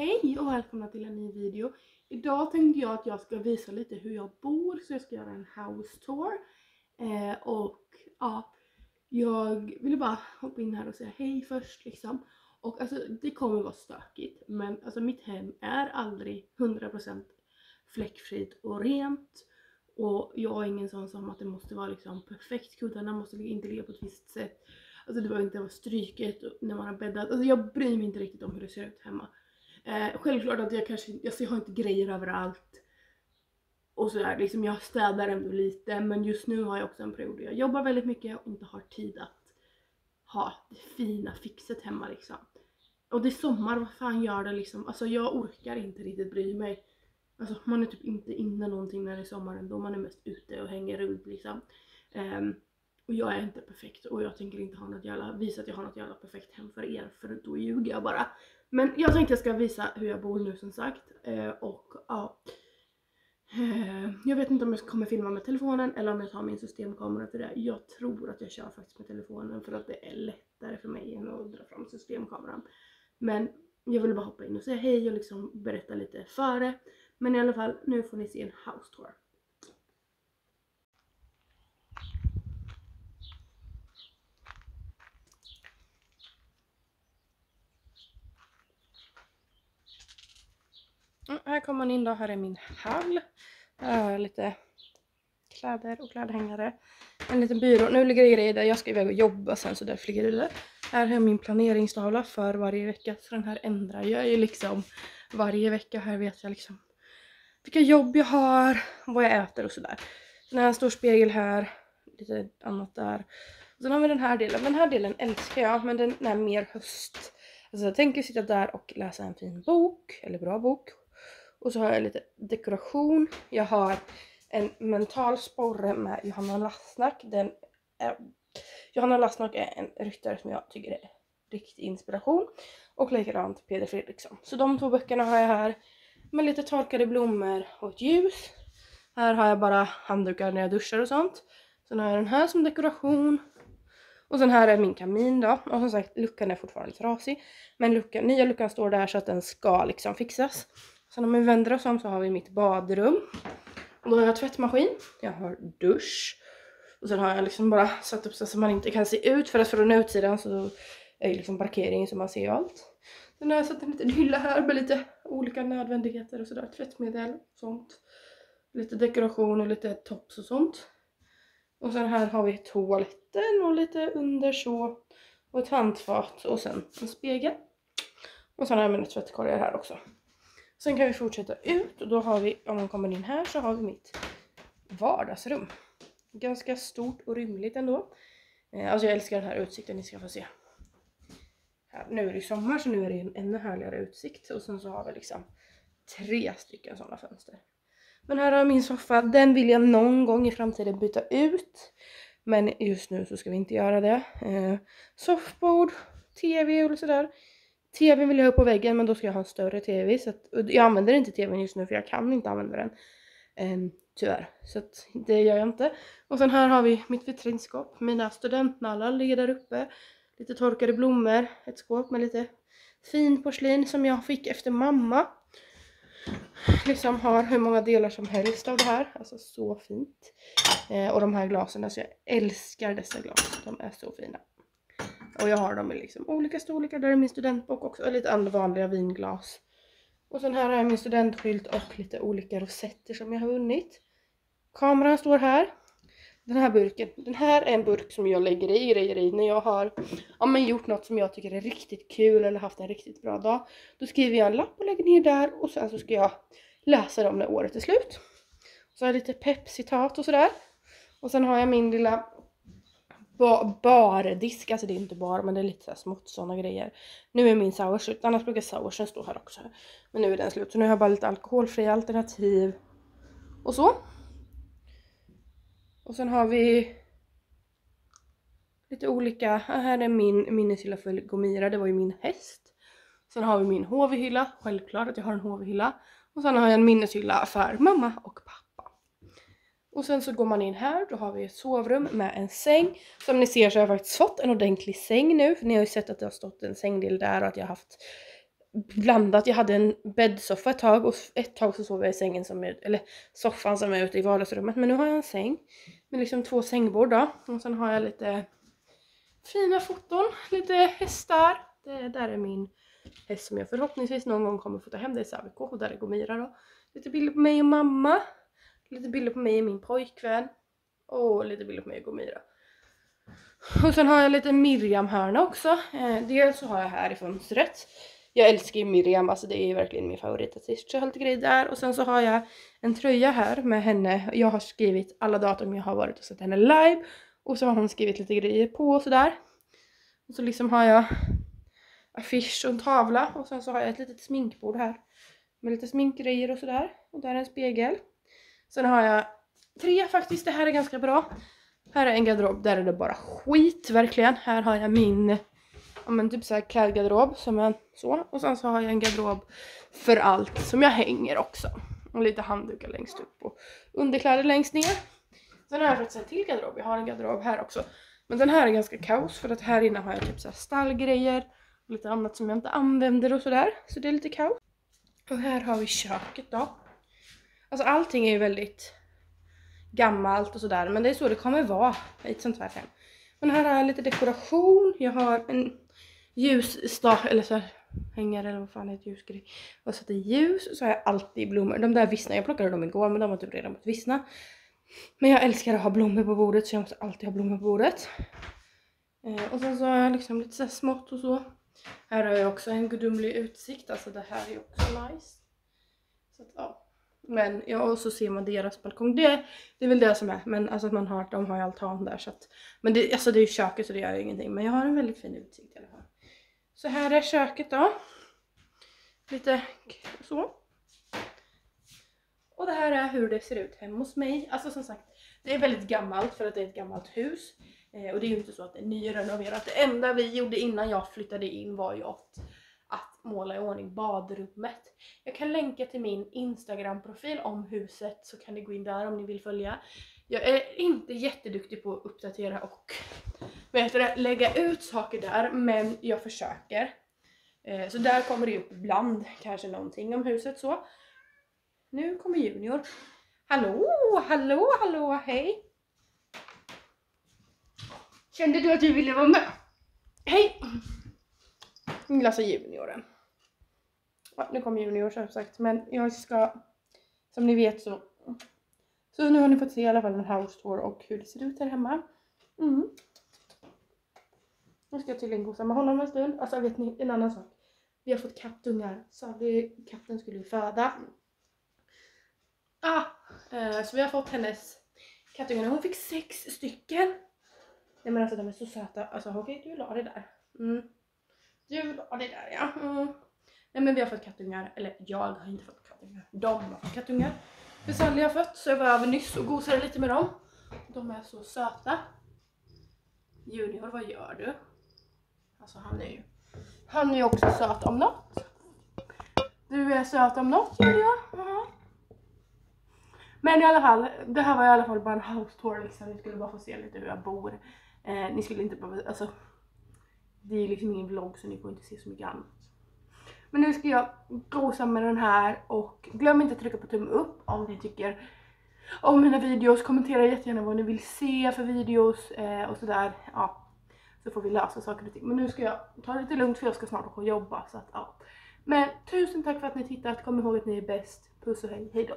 Hej och välkomna till en ny video. Idag tänkte jag att jag ska visa lite hur jag bor så jag ska göra en house tour. Eh, och ja, jag ville bara hoppa in här och säga hej först liksom. Och alltså det kommer vara stökigt men alltså mitt hem är aldrig 100% fläckfritt och rent. Och jag är ingen sån som att det måste vara liksom perfekt, kuddarna måste inte ligga på ett visst sätt. Alltså det behöver inte vara stryket när man har bäddat. Alltså jag bryr mig inte riktigt om hur det ser ut hemma. Eh, självklart att jag kanske, alltså jag har inte grejer överallt. Och sådär, liksom jag städar ändå lite men just nu har jag också en period där jag jobbar väldigt mycket och inte har tid att ha det fina fixet hemma liksom. Och det är sommar, vad fan gör det liksom? Alltså jag orkar inte riktigt bry mig. Alltså man är typ inte inne någonting när det är sommar ändå, man är mest ute och hänger runt liksom. Um, och jag är inte perfekt och jag tänker inte ha något jävla, visa att jag har något jävla perfekt hem för er för då ljuger jag bara. Men jag tänkte jag ska visa hur jag bor nu som sagt. Eh, och ja. Eh, jag vet inte om jag kommer filma med telefonen eller om jag tar min systemkamera till det. Jag tror att jag kör faktiskt med telefonen för att det är lättare för mig än att dra fram systemkameran. Men jag ville bara hoppa in och säga hej och liksom berätta lite före. Men i alla fall, nu får ni se en house tour. Mm, här kommer man in då, här är min hall. Här har jag lite kläder och klädhängare. En liten byrå. Nu ligger det grejer där, jag ska iväg och jobba sen så därför ligger det där. Här har jag min planeringstavla för varje vecka. Så den här ändrar jag ju liksom varje vecka. Här vet jag liksom vilka jobb jag har, vad jag äter och sådär. Sen har jag en stor spegel här, lite annat där. Sen har vi den här delen. Den här delen älskar jag men den är mer höst. Alltså jag tänker sitta där och läsa en fin bok, eller bra bok. Och så har jag lite dekoration. Jag har en mental sporre med Johanna Lassnack. Den är, Johanna Lassnack är en ryttare som jag tycker är riktig inspiration. Och likadant Peder Fredriksson. Så de två böckerna har jag här. Med lite torkade blommor och ett ljus. Här har jag bara handdukar när jag duschar och sånt. Sen har jag den här som dekoration. Och sen här är min kamin då. Och som sagt luckan är fortfarande trasig. Men luckan, nya luckan står där så att den ska liksom fixas. Sen om vi vänder oss om så har vi mitt badrum. Och då har jag tvättmaskin, jag har dusch. Och sen har jag liksom bara satt upp så att man inte kan se ut för att från utsidan så är det liksom parkering så man ser allt. Sen har jag satt en liten hylla här med lite olika nödvändigheter och sådär. Tvättmedel och sånt. Lite dekoration och lite tops och sånt. Och sen här har vi toaletten och lite under så. Och ett handfat och sen en spegel. Och sen har jag mina tvättkorgar här också. Sen kan vi fortsätta ut och då har vi, om man kommer in här så har vi mitt vardagsrum. Ganska stort och rymligt ändå. Eh, alltså jag älskar den här utsikten, ni ska få se. Här, nu är det sommar så nu är det en ännu härligare utsikt och sen så har vi liksom tre stycken sådana fönster. Men här har jag min soffa, den vill jag någon gång i framtiden byta ut. Men just nu så ska vi inte göra det. Eh, soffbord, tv och sådär. TVn vill jag ha upp på väggen men då ska jag ha en större TV så att, jag använder inte TVn just nu för jag kan inte använda den. Um, tyvärr. Så att det gör jag inte. Och sen här har vi mitt vitrinskåp. Mina studentnallar ligger där uppe. Lite torkade blommor. Ett skåp med lite fin porslin som jag fick efter mamma. Liksom har hur många delar som helst av det här. Alltså så fint. Eh, och de här glasen, alltså jag älskar dessa glas. De är så fina. Och jag har dem i liksom olika storlekar. Där är min studentbok också. Och lite andra vanliga vinglas. Och sen här har jag min studentskylt och lite olika rosetter som jag har vunnit. Kameran står här. Den här burken. Den här är en burk som jag lägger i grejer i när jag har ja, men gjort något som jag tycker är riktigt kul eller haft en riktigt bra dag. Då skriver jag en lapp och lägger ner där och sen så ska jag läsa dem när året är slut. Så har jag lite peppcitat och sådär. Och sen har jag min lilla bardisk, alltså det är inte bar men det är lite så smått sådana grejer. Nu är min sour slut, annars brukar soursen stå här också. Men nu är den slut så nu har jag bara lite alkoholfria alternativ och så. Och sen har vi lite olika, här är min minneshylla för Gomira, det var ju min häst. Sen har vi min HV-hylla, självklart att jag har en HV-hylla. Och sen har jag en minneshylla för mamma och pappa. Och sen så går man in här, då har vi ett sovrum med en säng. Som ni ser så har jag faktiskt fått en ordentlig säng nu, för ni har ju sett att det har stått en sängdel där och att jag har haft blandat. Jag hade en bäddsoffa ett tag och ett tag så sov jag i sängen som är, eller soffan som är ute i vardagsrummet. Men nu har jag en säng med liksom två sängbord då. Och sen har jag lite fina foton, lite hästar. Det där är min häst som jag förhoppningsvis någon gång kommer få ta hem. Det är Saviko och där är Gomira då. Lite bilder på mig och mamma. Lite bilder på mig och min pojkvän. Och lite bilder på mig och Gomira. Och sen har jag lite Miriam-hörna också. Eh, dels så har jag här i fönstret. Jag älskar ju Miriam, alltså det är ju verkligen min favoritartist. Så jag har lite grejer där. Och sen så har jag en tröja här med henne. Jag har skrivit alla datum jag har varit och sett henne live. Och så har hon skrivit lite grejer på och sådär. Och så liksom har jag affisch och en tavla. Och sen så har jag ett litet sminkbord här. Med lite sminkgrejer och sådär. Och där är en spegel. Sen har jag tre faktiskt, det här är ganska bra. Här är en garderob, där är det bara skit verkligen. Här har jag min ja, men typ så här klädgarderob som är så. Och sen så har jag en garderob för allt som jag hänger också. Och lite handdukar längst upp och underkläder längst ner. Sen har jag faktiskt en till garderob, jag har en garderob här också. Men den här är ganska kaos för att här inne har jag typ så här stallgrejer och lite annat som jag inte använder och sådär. Så det är lite kaos. Och här har vi köket då. Alltså allting är ju väldigt gammalt och sådär. Men det är så det kommer vara i ett sånt här hem. Men här har jag lite dekoration. Jag har en ljusstak eller så här, hängare eller vad fan är ett ljusgrej. Och så ljus så har jag alltid blommor. De där vissnar, jag plockade dem igår men de var typ redan börjat vissna. Men jag älskar att ha blommor på bordet så jag måste alltid ha blommor på bordet. Eh, och sen så har jag liksom lite så smått och så. Här har jag också en gudomlig utsikt, alltså det här är också nice. Så att, ja. Men ja, och så ser man deras balkong. Det, det är väl det som är. Men alltså att man har, de har ju altan där så att. Men det, alltså det är ju köket så det gör ju ingenting. Men jag har en väldigt fin utsikt i alla fall. Så här är köket då. Lite så. Och det här är hur det ser ut hemma hos mig. Alltså som sagt, det är väldigt gammalt för att det är ett gammalt hus. Eh, och det är ju inte så att det är nyrenoverat. Det enda vi gjorde innan jag flyttade in var ju att att måla i ordning badrummet. Jag kan länka till min Instagram-profil om huset så kan ni gå in där om ni vill följa. Jag är inte jätteduktig på att uppdatera och vet det, lägga ut saker där men jag försöker. Eh, så där kommer det upp ibland kanske någonting om huset så. Nu kommer Junior. Hallå, hallå, hallå, hej! Kände du att du ville vara med? Hej! Glassa junioren. Ja, nu kommer junior som sagt, men jag ska, som ni vet så, så nu har ni fått se i alla fall en house tour och hur det ser ut här hemma. Mm. Nu ska jag tydligen gosa med honom en stund. Alltså vet ni en annan sak? Vi har fått kattungar. Sally, katten skulle ju föda. Ah, eh, så vi har fått hennes kattungar. Hon fick sex stycken. Nej men alltså de är så söta. Alltså okej, okay, du la det där. Mm. Du och det där ja. Mm. Nej men vi har fått kattungar, eller jag har inte fått kattungar. De har fått kattungar. För Sally har fött så jag var över nyss och gosade lite med dem. De är så söta. Junior, vad gör du? Alltså han är ju, han är ju också söt om något. Du är söt om något Junior. Uh -huh. Men i alla fall, det här var i alla fall bara en house tour liksom. Ni skulle bara få se lite hur jag bor. Eh, ni skulle inte behöva, alltså det är liksom ingen vlogg så ni får inte se så mycket annat. Men nu ska jag gosa med den här och glöm inte att trycka på tumme upp om ni tycker om mina videos. Kommentera jättegärna vad ni vill se för videos eh, och sådär. Ja, så får vi lösa saker och ting. Men nu ska jag ta det lite lugnt för jag ska snart åka och jobba. Så att, ja. Men tusen tack för att ni tittat. Kom ihåg att ni är bäst. Puss och hej. Hejdå.